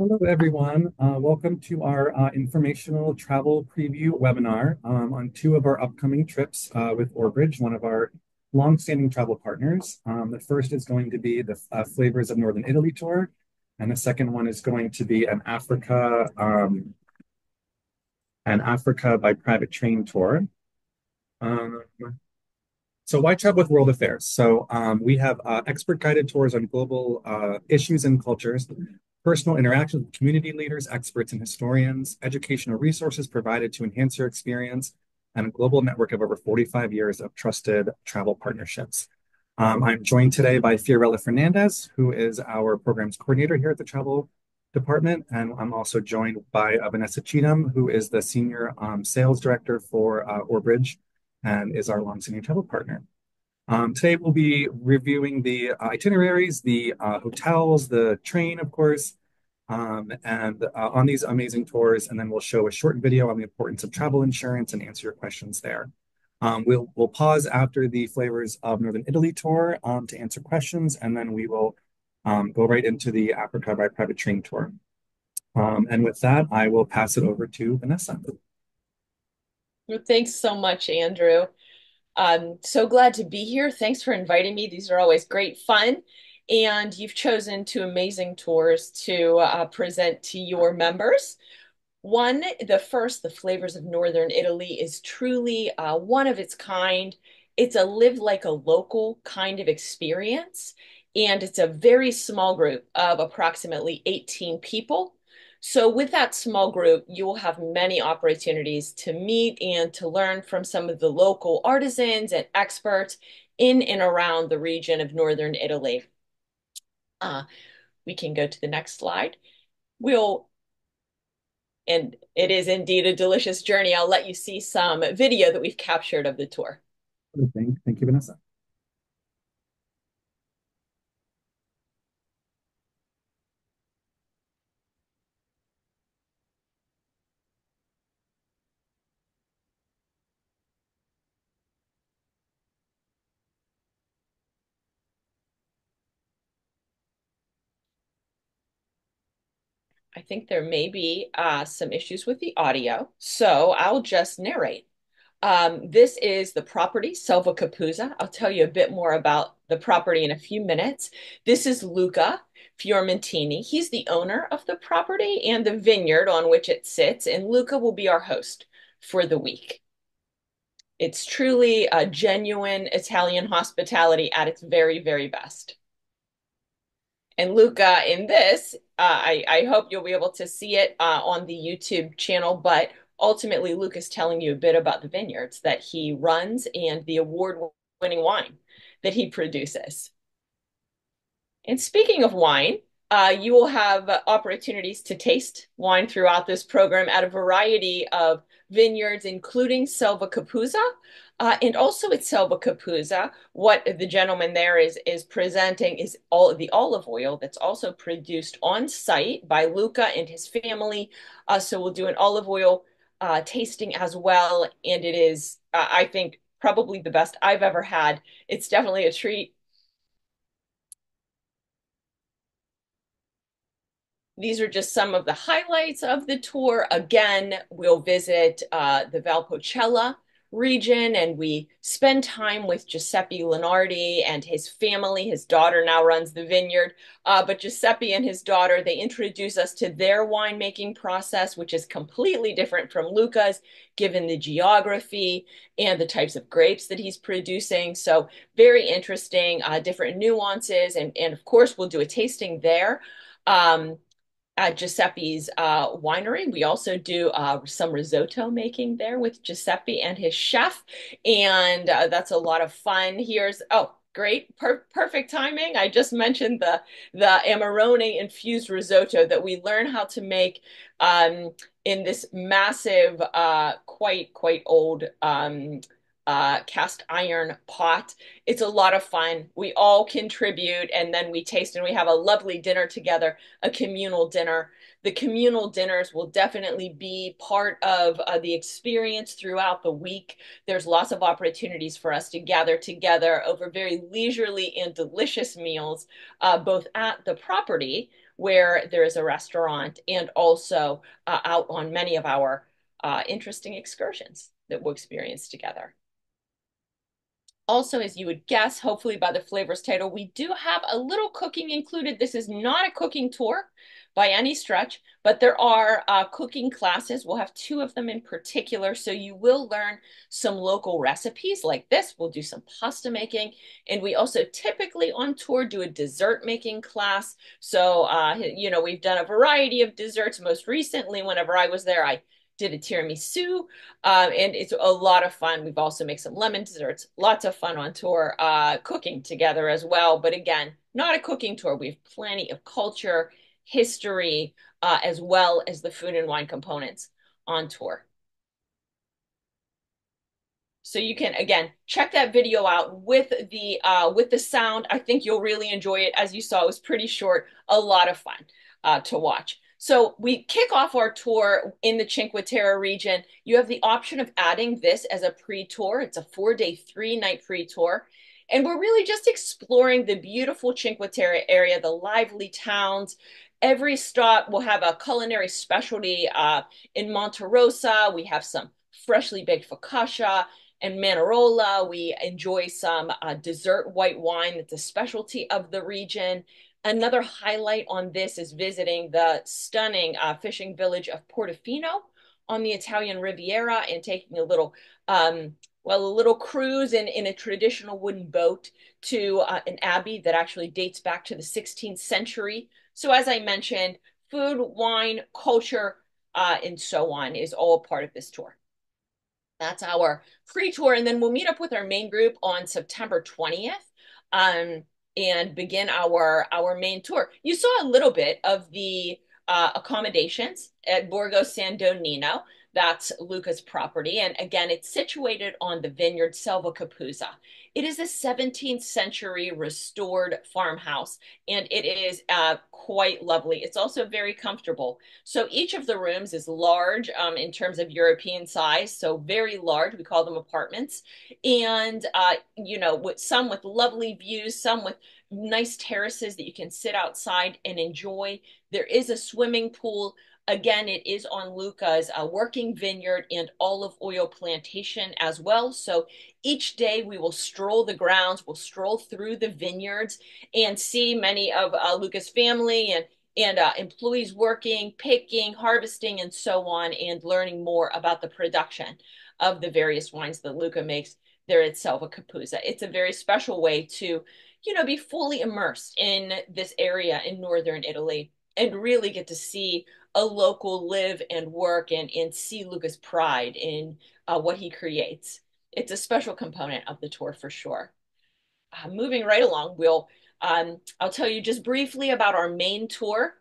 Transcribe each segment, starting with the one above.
Hello, everyone. Uh, welcome to our uh, informational travel preview webinar um, on two of our upcoming trips uh, with Orbridge, one of our long-standing travel partners. Um, the first is going to be the uh, Flavors of Northern Italy tour, and the second one is going to be an Africa, um, an Africa by private train tour. Um, so why travel with World Affairs? So um, we have uh, expert guided tours on global uh, issues and cultures personal interactions with community leaders, experts, and historians, educational resources provided to enhance your experience, and a global network of over 45 years of trusted travel partnerships. Um, I'm joined today by Fiorella Fernandez, who is our programs coordinator here at the travel department. And I'm also joined by uh, Vanessa Cheatham, who is the senior um, sales director for uh, Orbridge and is our long-standing travel partner. Um, today we'll be reviewing the itineraries, the uh, hotels, the train, of course, um, and uh, on these amazing tours. And then we'll show a short video on the importance of travel insurance and answer your questions there. Um, we'll we'll pause after the flavors of Northern Italy tour um, to answer questions, and then we will um, go right into the Africa by private train tour. Um, and with that, I will pass it over to Vanessa. Well, thanks so much, Andrew. I'm so glad to be here. Thanks for inviting me. These are always great fun. And you've chosen two amazing tours to uh, present to your members. One, the first, the Flavors of Northern Italy, is truly uh, one of its kind. It's a live like a local kind of experience. And it's a very small group of approximately 18 people so with that small group, you will have many opportunities to meet and to learn from some of the local artisans and experts in and around the region of Northern Italy. Uh, we can go to the next slide. We'll, and it is indeed a delicious journey. I'll let you see some video that we've captured of the tour. Thank, thank you, Vanessa. I think there may be uh, some issues with the audio, so I'll just narrate. Um, this is the property, Selva Capuzza. I'll tell you a bit more about the property in a few minutes. This is Luca Formentini. He's the owner of the property and the vineyard on which it sits, and Luca will be our host for the week. It's truly a genuine Italian hospitality at its very, very best. And Luca, in this, uh, I, I hope you'll be able to see it uh, on the YouTube channel, but ultimately, Luke is telling you a bit about the vineyards that he runs and the award winning wine that he produces. And speaking of wine, uh, you will have opportunities to taste wine throughout this program at a variety of vineyards, including Selva Capuzza, uh, and also at Selva Capuzza, what the gentleman there is is presenting is all the olive oil that's also produced on site by Luca and his family. Uh, so we'll do an olive oil uh, tasting as well, and it is, uh, I think, probably the best I've ever had. It's definitely a treat. These are just some of the highlights of the tour. Again, we'll visit uh, the Valpolicella region and we spend time with Giuseppe Lonardi and his family. His daughter now runs the vineyard. Uh, but Giuseppe and his daughter, they introduce us to their winemaking process, which is completely different from Luca's, given the geography and the types of grapes that he's producing. So very interesting, uh, different nuances. And, and of course, we'll do a tasting there. Um, at Giuseppe's uh, winery. We also do uh, some risotto making there with Giuseppe and his chef, and uh, that's a lot of fun. Here's oh. Great, per perfect timing. I just mentioned the the Amarone infused risotto that we learn how to make um, in this massive, uh, quite quite old um, uh, cast iron pot. It's a lot of fun. We all contribute and then we taste and we have a lovely dinner together, a communal dinner. The communal dinners will definitely be part of uh, the experience throughout the week. There's lots of opportunities for us to gather together over very leisurely and delicious meals, uh, both at the property where there is a restaurant and also uh, out on many of our uh, interesting excursions that we'll experience together. Also, as you would guess, hopefully by the flavors title, we do have a little cooking included. This is not a cooking tour by any stretch, but there are uh, cooking classes. We'll have two of them in particular. So you will learn some local recipes like this. We'll do some pasta making. And we also typically on tour do a dessert making class. So, uh, you know, we've done a variety of desserts. Most recently, whenever I was there, I did a tiramisu, um, and it's a lot of fun. We've also made some lemon desserts, lots of fun on tour, uh, cooking together as well. But again, not a cooking tour. We have plenty of culture, history, uh, as well as the food and wine components on tour. So you can again check that video out with the uh, with the sound. I think you'll really enjoy it. As you saw, it was pretty short, a lot of fun uh, to watch. So we kick off our tour in the Cinque Terre region. You have the option of adding this as a pre-tour. It's a four-day, three-night pre-tour. And we're really just exploring the beautiful Cinque Terre area, the lively towns. Every stop will have a culinary specialty. Uh, in Monterosso, we have some freshly baked focaccia. And Manarola, we enjoy some uh, dessert white wine that's a specialty of the region. Another highlight on this is visiting the stunning uh, fishing village of Portofino on the Italian Riviera and taking a little, um, well, a little cruise in, in a traditional wooden boat to uh, an abbey that actually dates back to the 16th century. So, as I mentioned, food, wine, culture, uh, and so on is all part of this tour. That's our pre tour. And then we'll meet up with our main group on September 20th. Um, and begin our our main tour. You saw a little bit of the uh, accommodations at Borgo San Donnino. That's Luca's property. And again, it's situated on the vineyard Selva Capuzza. It is a 17th century restored farmhouse, and it is uh, quite lovely. It's also very comfortable. So each of the rooms is large um, in terms of European size, so very large. We call them apartments. And, uh, you know, with some with lovely views, some with nice terraces that you can sit outside and enjoy. There is a swimming pool. Again, it is on Luca's uh, working vineyard and olive oil plantation as well. So each day we will stroll the grounds, we'll stroll through the vineyards and see many of uh, Luca's family and and uh, employees working, picking, harvesting, and so on, and learning more about the production of the various wines that Luca makes there at Selva Capuzza. It's a very special way to, you know, be fully immersed in this area in northern Italy and really get to see a local live and work and, and see Luca's pride in uh, what he creates. It's a special component of the tour for sure. Uh, moving right along, we'll um, I'll tell you just briefly about our main tour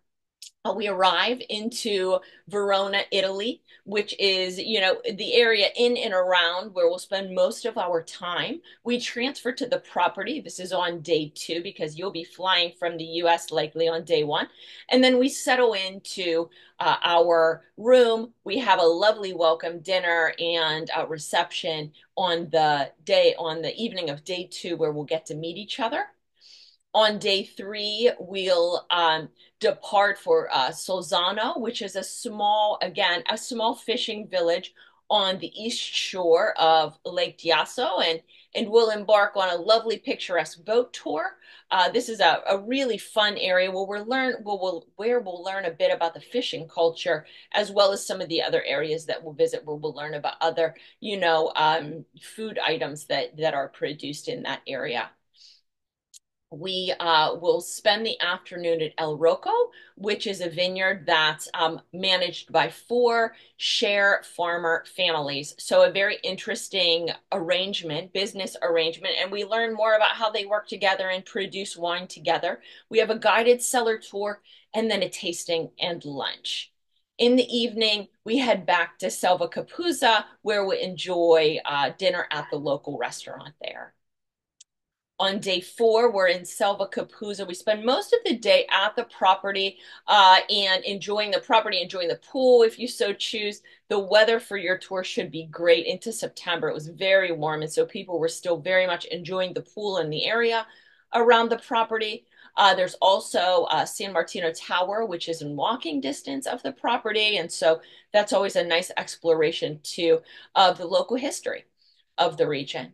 we arrive into Verona, Italy, which is, you know, the area in and around where we'll spend most of our time. We transfer to the property. This is on day two because you'll be flying from the US likely on day one. And then we settle into uh, our room. We have a lovely welcome dinner and a reception on the day, on the evening of day two, where we'll get to meet each other on day three, we'll um, depart for uh, Sulzano, which is a small, again, a small fishing village on the east shore of Lake d'Iseo, and and we'll embark on a lovely picturesque boat tour. Uh, this is a, a really fun area where we'll learn we'll, we'll, where we'll learn a bit about the fishing culture as well as some of the other areas that we'll visit where we'll learn about other you know um, food items that that are produced in that area we uh, will spend the afternoon at El Rocco, which is a vineyard that's um, managed by four share farmer families. So, a very interesting arrangement, business arrangement. And we learn more about how they work together and produce wine together. We have a guided cellar tour and then a tasting and lunch. In the evening, we head back to Selva Capuzza, where we enjoy uh, dinner at the local restaurant there. On day four, we're in Selva Capuzza. We spend most of the day at the property uh, and enjoying the property, enjoying the pool if you so choose. The weather for your tour should be great into September. It was very warm, and so people were still very much enjoying the pool and the area around the property. Uh, there's also uh, San Martino Tower, which is in walking distance of the property. And so that's always a nice exploration too of the local history of the region.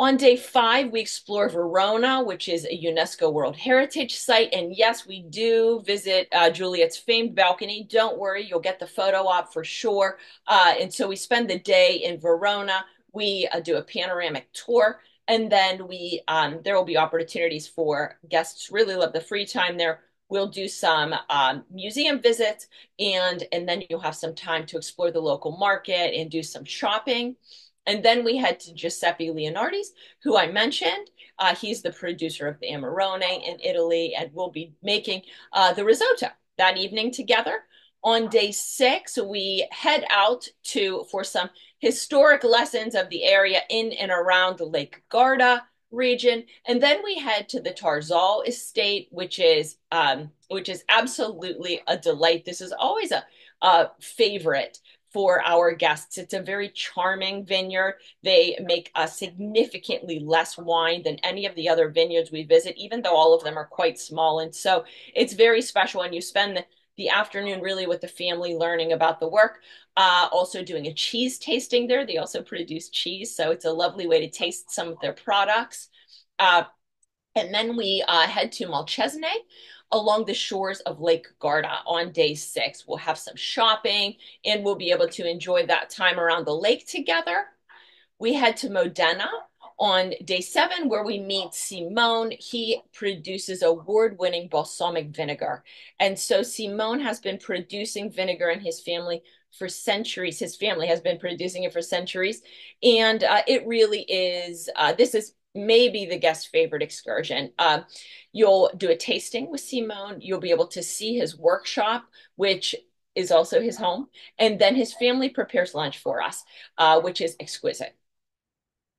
On day five, we explore Verona, which is a UNESCO World Heritage Site. And yes, we do visit uh, Juliet's famed balcony. Don't worry, you'll get the photo op for sure. Uh, and so we spend the day in Verona. We uh, do a panoramic tour. And then we um, there will be opportunities for guests really love the free time there. We'll do some um, museum visits and and then you'll have some time to explore the local market and do some shopping. And then we head to Giuseppe Lonardi's, who I mentioned. Uh, he's the producer of the Amarone in Italy, and we'll be making uh, the risotto that evening together. On day six, we head out to for some historic lessons of the area in and around the Lake Garda region, and then we head to the Tarzal Estate, which is um, which is absolutely a delight. This is always a, a favorite for our guests. It's a very charming vineyard. They make a significantly less wine than any of the other vineyards we visit, even though all of them are quite small. And so it's very special. And you spend the, the afternoon really with the family learning about the work. Uh, also doing a cheese tasting there. They also produce cheese. So it's a lovely way to taste some of their products. Uh, and then we uh, head to Malcesine along the shores of Lake Garda on day six. We'll have some shopping and we'll be able to enjoy that time around the lake together. We head to Modena on day seven, where we meet Simone. He produces award winning balsamic vinegar. And so Simone has been producing vinegar in his family for centuries. His family has been producing it for centuries. And uh, it really is, uh, this is maybe the guest favorite excursion. Uh, you'll do a tasting with Simone. You'll be able to see his workshop, which is also his home. And then his family prepares lunch for us, uh, which is exquisite.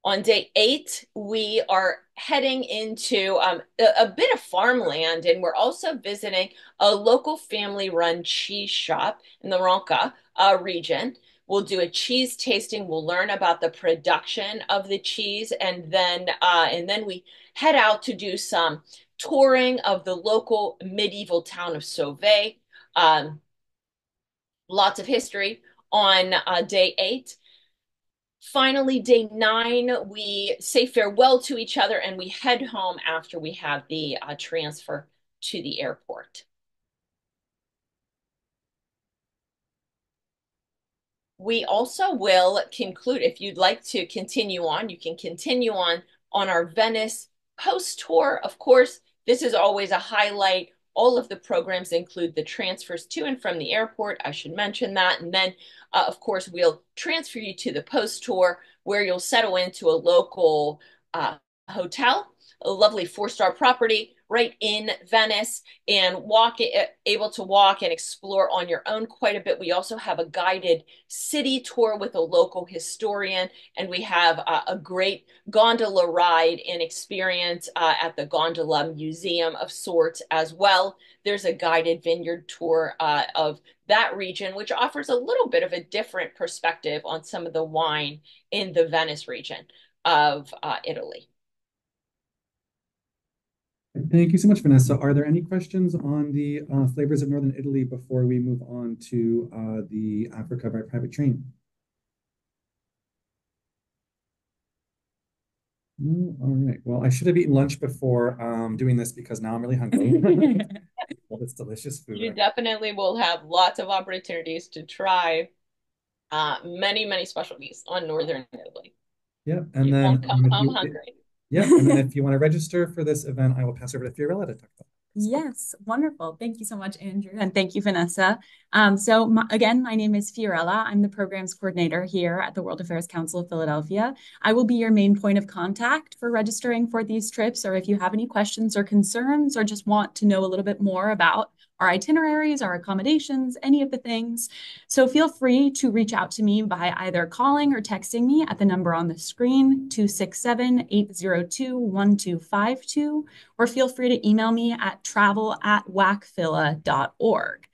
On day eight, we are heading into um, a, a, bit of farmland, and we're also visiting a local family run cheese shop in the Ronca uh, region. We'll do a cheese tasting. We'll learn about the production of the cheese, and then uh, and then we head out to do some touring of the local medieval town of Soave. Um, lots of history on uh, day eight. Finally, day nine, we say farewell to each other and we head home after we have the uh, transfer to the airport. We also will conclude, if you'd like to continue on, you can continue on on our Venice post tour. Of course, this is always a highlight. All of the programs include the transfers to and from the airport. I should mention that. And then, uh, of course, we'll transfer you to the post tour where you'll settle into a local uh, hotel, a lovely four star property right in Venice and walk able to walk and explore on your own quite a bit. We also have a guided city tour with a local historian, and we have a, a great gondola ride and experience uh, at the Gondola Museum of sorts as well. There's a guided vineyard tour uh, of that region, which offers a little bit of a different perspective on some of the wine in the Venice region of uh, Italy. Thank you so much, Vanessa. Are there any questions on the uh, flavors of Northern Italy before we move on to uh, the Africa by private train? all right. Well, I should have eaten lunch before um, doing this because now I'm really hungry. well, it's delicious food. You definitely will have lots of opportunities to try uh, many, many specialties on Northern Italy. Yeah, and you then won't come home hungry. Yeah, and then if you want to register for this event, I will pass over to Fiorella to talk about. Yes, wonderful. Thank you so much, Andrew. And thank you, Vanessa. Um, so my, again, my name is Fiorella. I'm the programs coordinator here at the World Affairs Council of Philadelphia. I will be your main point of contact for registering for these trips, or if you have any questions or concerns, or just want to know a little bit more about our itineraries, our accommodations, any of the things. So feel free to reach out to me by either calling or texting me at the number on the screen, 267-802-1252, or feel free to email me at travel at wacphila.org.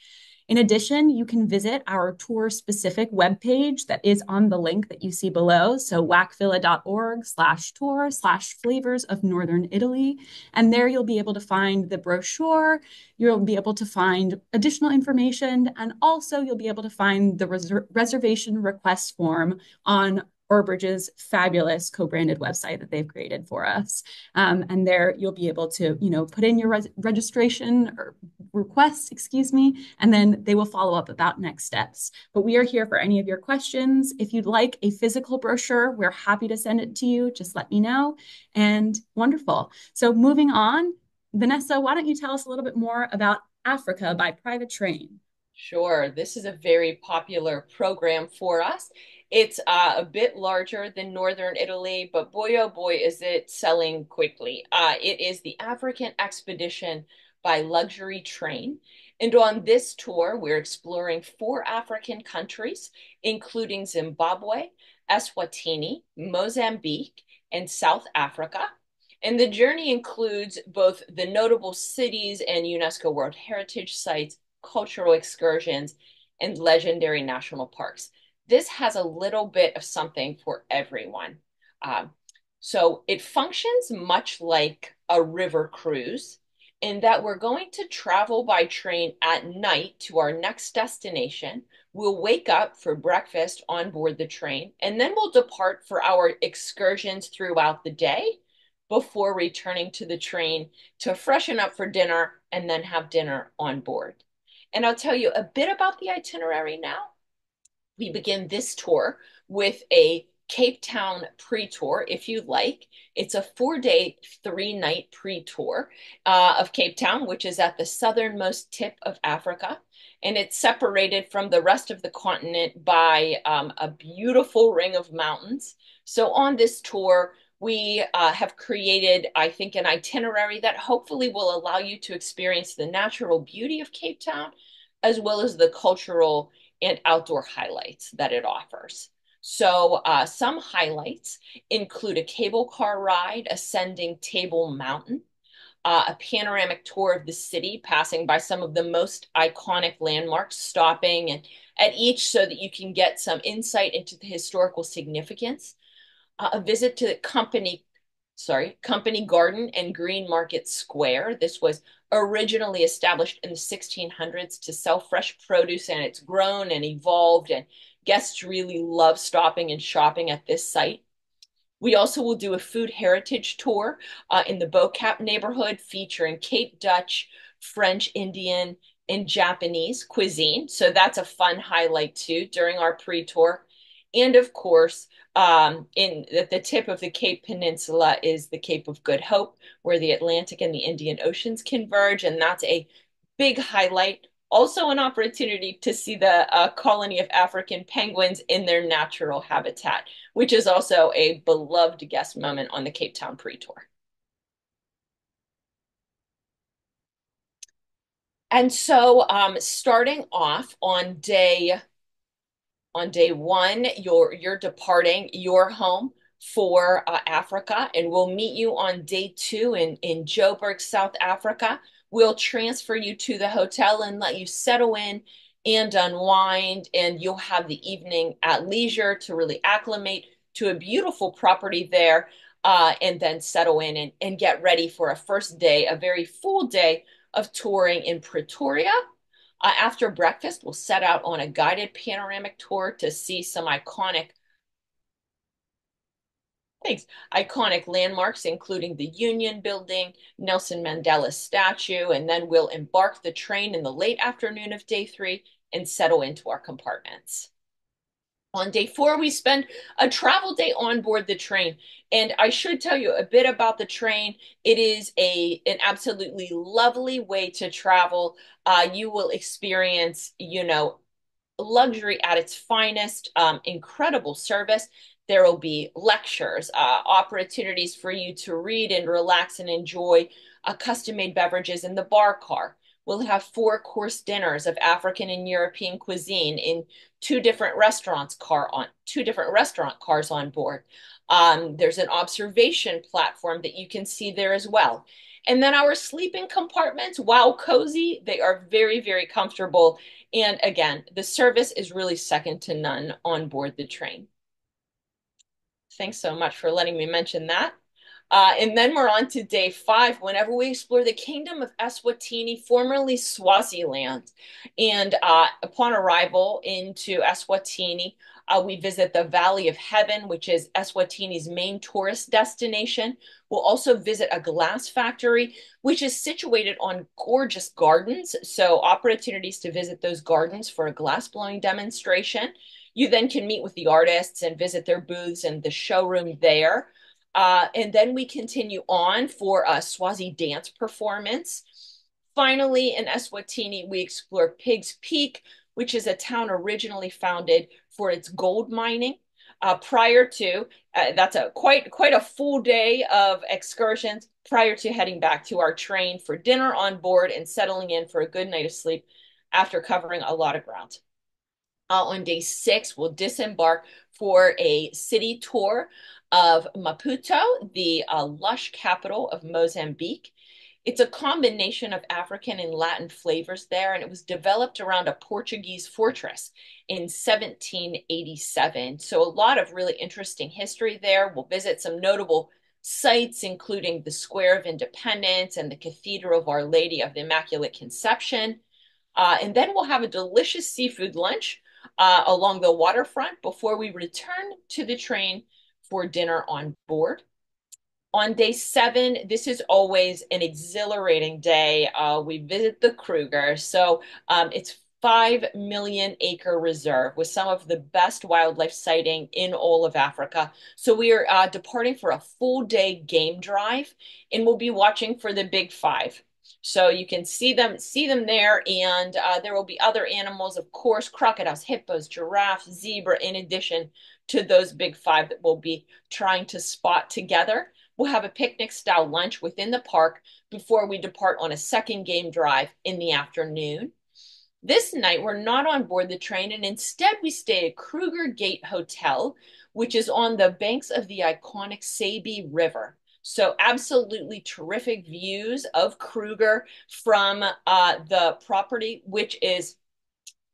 In addition, you can visit our tour specific webpage that is on the link that you see below. So wacphila.org slash tour slash flavors of Northern Italy. And there you'll be able to find the brochure. You'll be able to find additional information. And also you'll be able to find the res reservation request form on Orbridge's fabulous co-branded website that they've created for us. Um, and there you'll be able to, you know, put in your registration or request, excuse me, and then they will follow up about next steps. But we are here for any of your questions. If you'd like a physical brochure, we're happy to send it to you. Just let me know. And wonderful. So moving on, Vanessa, why don't you tell us a little bit more about Africa by private train? Sure. This is a very popular program for us. It's uh, a bit larger than Northern Italy, but boy, oh boy, is it selling quickly. Uh, it is the African Expedition by Luxury Train. And on this tour, we're exploring four African countries, including Zimbabwe, Eswatini, Mozambique, and South Africa. And the journey includes both the notable cities and UNESCO World Heritage Sites, cultural excursions, and legendary national parks this has a little bit of something for everyone. Um, so it functions much like a river cruise in that we're going to travel by train at night to our next destination. We'll wake up for breakfast on board the train, and then we'll depart for our excursions throughout the day before returning to the train to freshen up for dinner and then have dinner on board. And I'll tell you a bit about the itinerary now we begin this tour with a Cape Town pre tour, if you like. It's a four day, three night pre tour uh, of Cape Town, which is at the southernmost tip of Africa. And it's separated from the rest of the continent by um, a beautiful ring of mountains. So, on this tour, we uh, have created, I think, an itinerary that hopefully will allow you to experience the natural beauty of Cape Town as well as the cultural and outdoor highlights that it offers. So, uh, some highlights include a cable car ride ascending Table Mountain, uh, a panoramic tour of the city, passing by some of the most iconic landmarks, stopping and at each so that you can get some insight into the historical significance. Uh, a visit to the company, sorry, Company Garden and Green Market Square. This was originally established in the 1600s to sell fresh produce and it's grown and evolved and guests really love stopping and shopping at this site. We also will do a food heritage tour uh, in the Bo-Kaap neighborhood featuring Cape Dutch, French, Indian, and Japanese cuisine. So that's a fun highlight too during our pre-tour. And of course, um, in at the tip of the Cape Peninsula is the Cape of Good Hope, where the Atlantic and the Indian Oceans converge, and that's a big highlight. Also, an opportunity to see the uh, colony of African penguins in their natural habitat, which is also a beloved guest moment on the Cape Town pre-tour. And so, um, starting off on day on day one, you're you're departing your home for uh, Africa, and we'll meet you on day two in in Joburg, South Africa. We'll transfer you to the hotel and let you settle in and unwind, and you'll have the evening at leisure to really acclimate to a beautiful property there, uh, and then settle in and, and get ready for a first day, a very full day of touring in Pretoria uh, after breakfast, we'll set out on a guided panoramic tour to see some iconic Thanks. Iconic landmarks, including the Union Building, Nelson Mandela statue, and then we'll embark the train in the late afternoon of day three and settle into our compartments. On day four, we spend a travel day on board the train. And I should tell you a bit about the train. It is a an absolutely lovely way to travel. Uh, you will experience, you know, luxury at its finest, um, incredible service. There will be lectures, uh, opportunities for you to read and relax and enjoy uh, custom made beverages in the bar car. We'll have four course dinners of African and European cuisine in two different restaurants car on two different restaurant cars on board. Um, there's an observation platform that you can see there as well. And then our sleeping compartments, wow, cozy. They are very, very comfortable. And again, the service is really second to none on board the train. Thanks so much for letting me mention that. Uh, and then we're on to day five, whenever we explore the kingdom of Eswatini, formerly Swaziland. And uh, upon arrival into Eswatini, uh, we visit the Valley of Heaven, which is Eswatini's main tourist destination. We'll also visit a glass factory, which is situated on gorgeous gardens. So, opportunities to visit those gardens for a glass blowing demonstration. You then can meet with the artists and visit their booths and the showroom there. Uh, and then we continue on for a Swazi dance performance. Finally, in Eswatini, we explore Pigs Peak, which is a town originally founded for its gold mining. Uh, prior to uh, that's a quite quite a full day of excursions prior to heading back to our train for dinner on board and settling in for a good night of sleep after covering a lot of ground. On day six, we'll disembark for a city tour of Maputo, the uh, lush capital of Mozambique. It's a combination of African and Latin flavors there, and it was developed around a Portuguese fortress in 1787. So, a lot of really interesting history there. We'll visit some notable sites, including the Square of Independence and the Cathedral of Our Lady of the Immaculate Conception. Uh, and then we'll have a delicious seafood lunch uh, along the waterfront before we return to the train for dinner on board. On day seven, this is always an exhilarating day. Uh, we visit the Kruger. So um, it's 5 million acre reserve with some of the best wildlife sighting in all of Africa. So we are uh, departing for a full day game drive and we'll be watching for the big five. So you can see them see them there, and uh, there will be other animals, of course, crocodiles, hippos, giraffes, zebra, in addition to those big five that we'll be trying to spot together. We'll have a picnic style lunch within the park before we depart on a second game drive in the afternoon. This night, we're not on board the train, and instead, we stay at Kruger Gate Hotel, which is on the banks of the iconic Sabi River. So, absolutely terrific views of Kruger from uh, the property, which is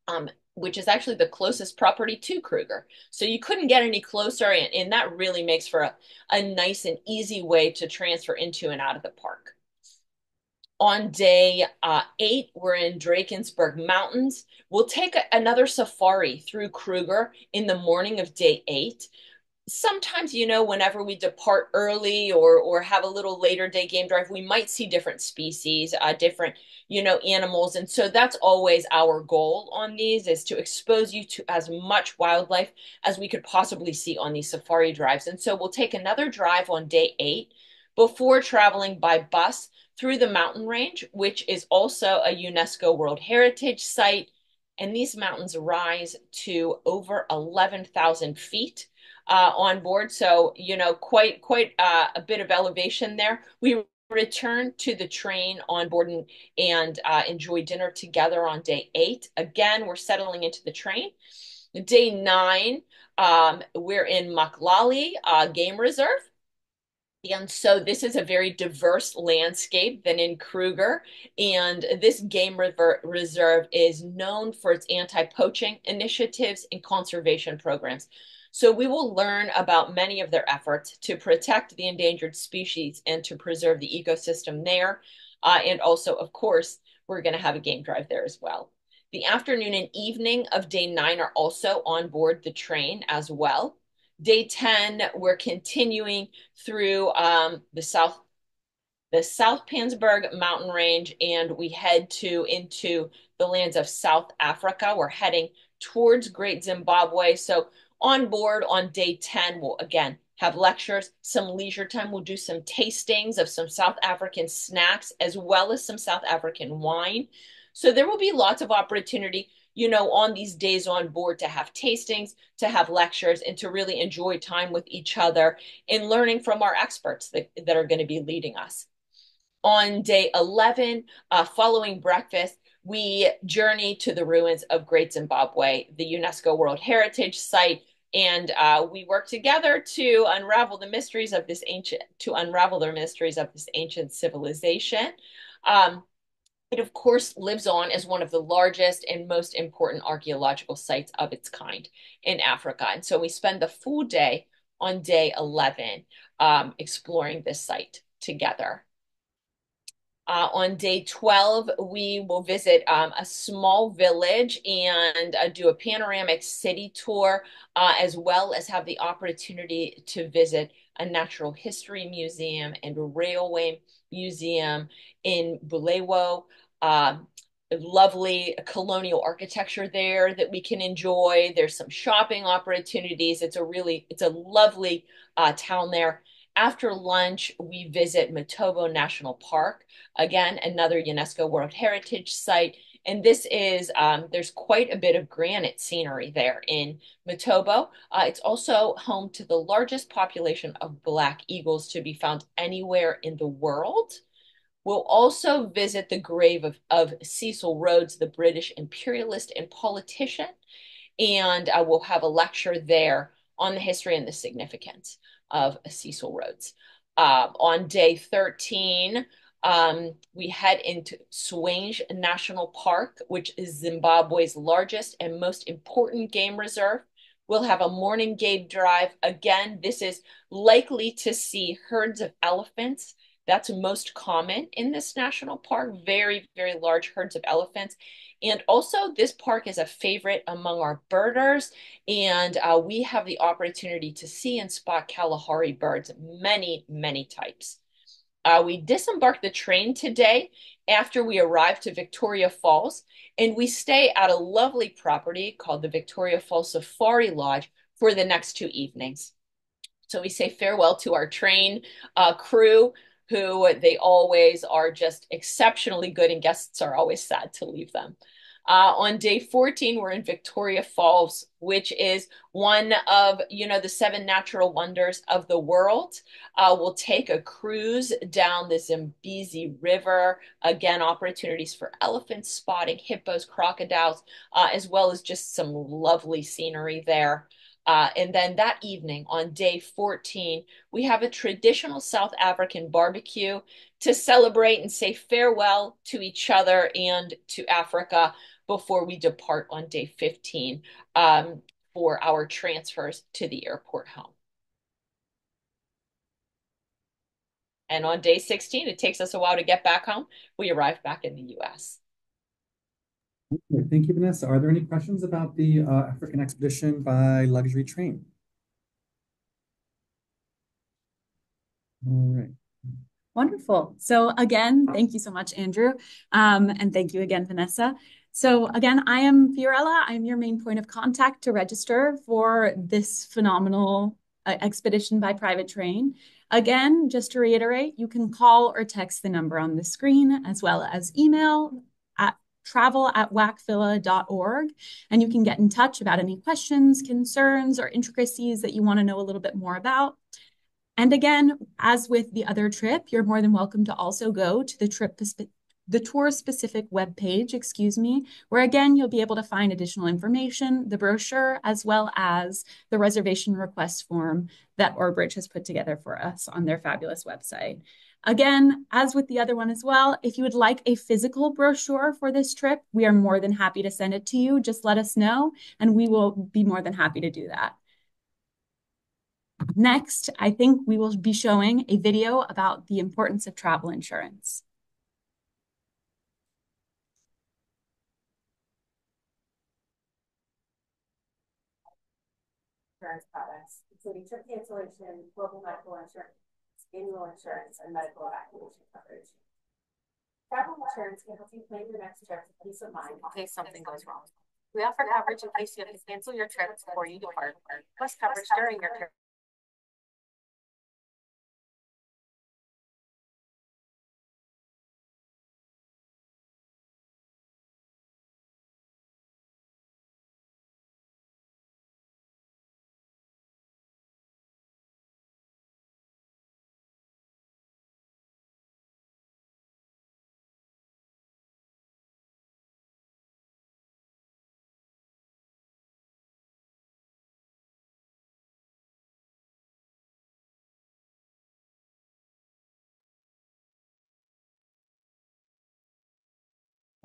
um, which is actually the closest property to Kruger. So you couldn't get any closer, and, and that really makes for a, a nice and easy way to transfer into and out of the park. On day uh, eight, we're in Drakensberg Mountains. We'll take a, another safari through Kruger in the morning of day eight sometimes you know whenever we depart early or or have a little later day game drive we might see different species uh, different you know animals. And so that's always our goal on these is to expose you to as much wildlife as we could possibly see on these safari drives. And so we'll take another drive on day eight before traveling by bus through the mountain range which is also a unesco world heritage site. And these mountains rise to over 11,000 feet uh, on board. So, you know, quite quite uh, a bit of elevation there. We return to the train on board and, and uh, enjoy dinner together on day eight. Again, we're settling into the train. Day nine, um, we're in Makalali uh, Game Reserve. And so this is a very diverse landscape than in Kruger. And this game reserve is known for its anti-poaching initiatives and conservation programs. So we will learn about many of their efforts to protect the endangered species and to preserve the ecosystem there. Uh, and also, of course, we're going to have a game drive there as well. The afternoon and evening of day nine are also on board the train as well. Day 10, we're continuing through um, the South the Soutpansberg mountain range and we head to into the lands of South Africa. We're heading towards Great Zimbabwe. So on board on day 10, we'll again have lectures, some leisure time. We'll do some tastings of some South African snacks as well as some South African wine. So there will be lots of opportunity, you know, on these days on board to have tastings, to have lectures, and to really enjoy time with each other and learning from our experts that, that are going to be leading us. On day 11, uh, following breakfast, we journey to the ruins of Great Zimbabwe, the UNESCO World Heritage Site, and uh, we work together to unravel the mysteries of this ancient to unravel the mysteries of this ancient civilization. Um, it of course lives on as one of the largest and most important archaeological sites of its kind in Africa, and so we spend the full day on day 11 um, exploring this site together. Uh, on day 12, we will visit um, a small village and uh, do a panoramic city tour, uh, as well as have the opportunity to visit a natural history museum and a railway museum in Bulawayo. Um, lovely colonial architecture there that we can enjoy. There's some shopping opportunities. It's a really, it's a lovely uh, town there. After lunch, we visit Matobo National Park, again, another UNESCO World Heritage Site. And this is, um, there's quite a bit of granite scenery there in Matobo. Uh, it's also home to the largest population of black eagles to be found anywhere in the world. We'll also visit the grave of, of Cecil Rhodes, the British imperialist and politician, and uh, we'll have a lecture there on the history and the significance of Cecil Rhodes. Uh, on day 13, um, we head into Hwange National Park, which is Zimbabwe's largest and most important game reserve. We'll have a morning game drive. Again, this is likely to see herds of elephants. That's most common in this national park, very, very large herds of elephants. And also, this park is a favorite among our birders, and uh, we have the opportunity to see and spot Kalahari birds, many, many types. Uh, we disembark the train today after we arrive to Victoria Falls, and we stay at a lovely property called the Victoria Falls Safari Lodge for the next two evenings. So we say farewell to our train uh, crew, who they always are just exceptionally good, and guests are always sad to leave them. Uh, on day 14, we're in Victoria Falls, which is one of, you know, the seven natural wonders of the world. Uh, we'll take a cruise down the Zambezi River. Again, opportunities for elephant spotting, hippos, crocodiles, uh, as well as just some lovely scenery there. Uh, and then that evening on day 14, we have a traditional South African barbecue to celebrate and say farewell to each other and to Africa before we depart on day 15 um, for our transfers to the airport home. And on day 16, it takes us a while to get back home. We arrive back in the US. Thank you, Vanessa. Are there any questions about the uh, African expedition by luxury train? All right. Wonderful. So again, thank you so much, Andrew. Um, and thank you again, Vanessa. So again, I am Fiorella. I'm your main point of contact to register for this phenomenal uh, expedition by private train. Again, just to reiterate, you can call or text the number on the screen as well as email travel at wacphila.org. And you can get in touch about any questions, concerns, or intricacies that you want to know a little bit more about. And again, as with the other trip, you're more than welcome to also go to the trip the tour specific web page, excuse me, where again, you'll be able to find additional information, the brochure, as well as the reservation request form that Orbridge has put together for us on their fabulous website. Again, as with the other one as well, if you would like a physical brochure for this trip, we are more than happy to send it to you. Just let us know, and we will be more than happy to do that. Next, I think we will be showing a video about the importance of travel insurance. insurance products, including trip cancellation, global medical insurance, annual insurance, and medical evacuation coverage. Travel insurance can help you plan your next trip with peace of mind in case something goes wrong. We offer coverage in case you have to cancel your trip before you depart, plus coverage during your trip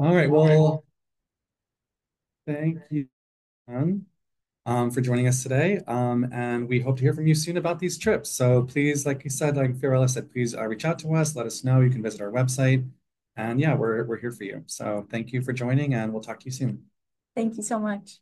All right. Well, thank you um, for joining us today. Um, and we hope to hear from you soon about these trips. So please, like you said, like Fiorella said, please uh, reach out to us. Let us know. You can visit our website. And yeah, we're, we're here for you. So thank you for joining and we'll talk to you soon. Thank you so much.